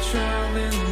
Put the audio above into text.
traveling